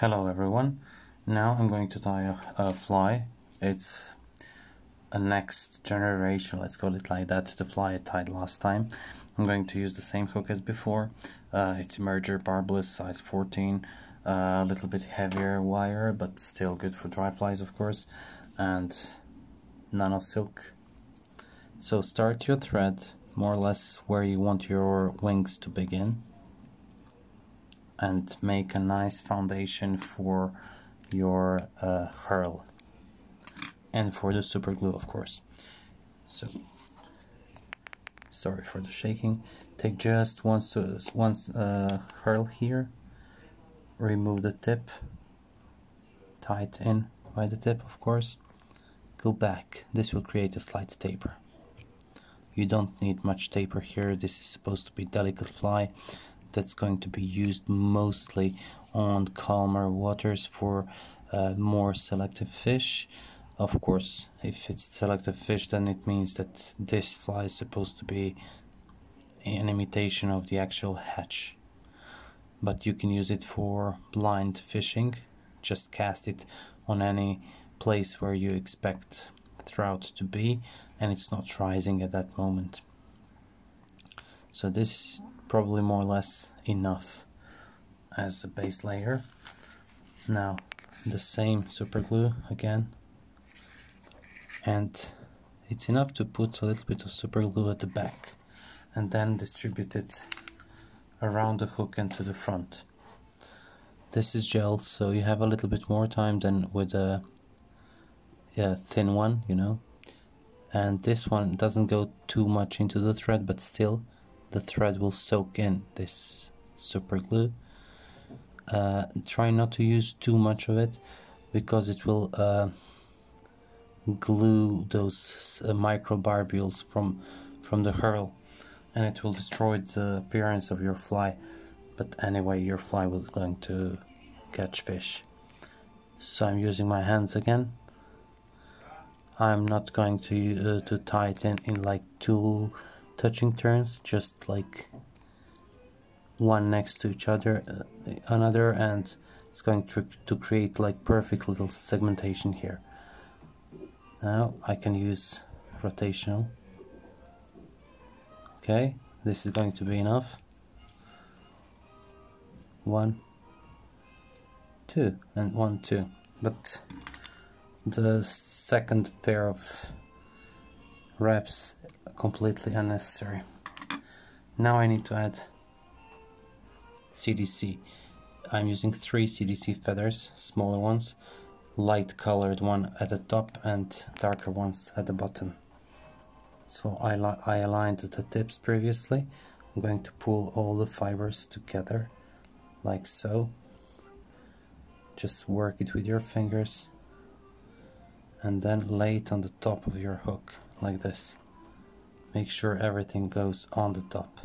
Hello everyone. Now I'm going to tie a, a, fly. It's a next generation, let's call it like that, to the fly I tied last time. I'm going to use the same hook as before. Uh, it's Emerger barbless size 14. Uh, a little bit heavier wire, but still good for dry flies of course. And nano silk. So start your thread more or less where you want your wings to begin and make a nice foundation for your uh, herl and for the super glue of course. So sorry for the shaking. Take just one one uh, herl here. Remove the tip. Tie it in by the tip of course. Go back. This will create a slight taper. You don't need much taper here. This is supposed to be delicate fly that's going to be used mostly on calmer waters for uh, more selective fish. Of course, if it's selective fish, then it means that this fly is supposed to be an imitation of the actual hatch. But you can use it for blind fishing. Just cast it on any place where you expect trout to be and it's not rising at that moment. So this is probably more or less enough as a base layer. Now the same super glue again and it's enough to put a little bit of super glue at the back and then distribute it around the hook and to the front. This is gel so you have a little bit more time than with a thin one, you know. And this one doesn't go too much into the thread but still the thread will soak in this super glue. Uh, try not to use too much of it because it will uh, glue those uh, microbarbules from from the herl and it will destroy the appearance of your fly. But anyway your fly will going to catch fish. So I'm using my hands again. I'm not going to uh, to in in like two touching turns just like one next to each other uh, another and it's going to, to create like perfect little segmentation here. Now I can use rotational. Okay this is going to be enough. One two and one two. But the second pair of wraps completely unnecessary. Now I need to add CDC. I'm using three CDC feathers, smaller ones, light colored one at the top and darker ones at the bottom. So I, I aligned the tips previously. I'm going to pull all the fibers together like so. Just work it with your fingers and then lay it on the top of your hook like this. Make sure everything goes on the top.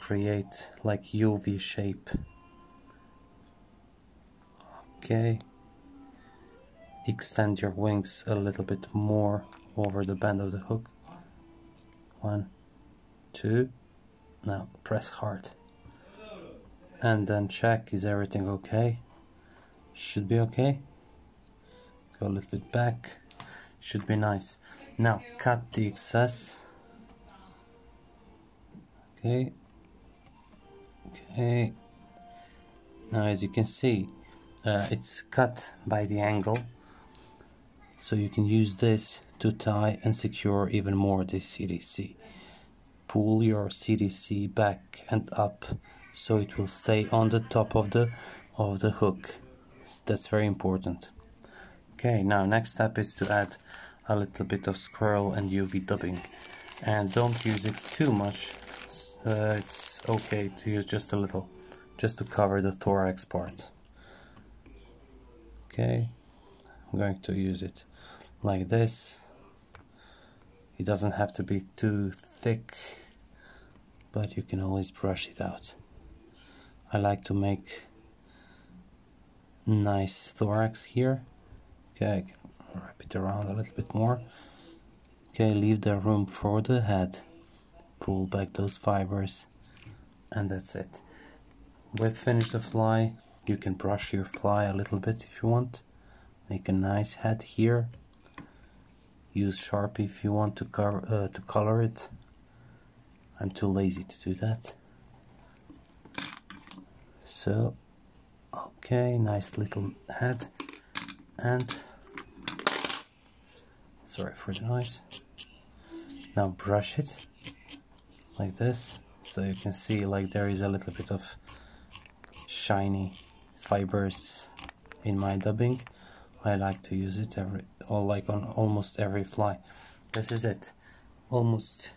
Create like UV shape. Okay. Extend your wings a little bit more over the bend of the hook. One two. Now press hard. And then check is everything okay? Should be okay. Go a little bit back should be nice. Now cut the excess. Okay. Okay. Now as you can see uh, it's cut by the angle. So you can use this to tie and secure even more the CDC pull your CDC back and up so it will stay on the top of the of the hook. That's very important okay now next step is to add a little bit of squirrel and UV dubbing. And don't use it too much. Uh, it's okay to use just a little just to cover the thorax part. Okay I'm going to use it like this. It doesn't have to be too thick but you can always brush it out. I like to make nice thorax here okay wrap it around a little bit more. Okay leave the room for the head. Pull back those fibers and that's it. We've finished the fly. You can brush your fly a little bit if you want. Make a nice head here. Use sharpie if you want to, cover, uh, to color it. I'm too lazy to do that. So okay nice little head and sorry for the noise. Now brush it like this so you can see like there is a little bit of shiny fibers in my dubbing. I like to use it every or like on almost every fly. This is it. Almost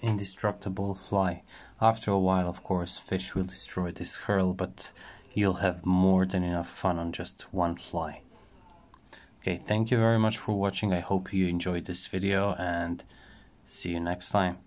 indestructible fly. After a while of course fish will destroy this herl but you'll have more than enough fun on just one fly okay thank you very much for watching. I hope you enjoyed this video and see you next time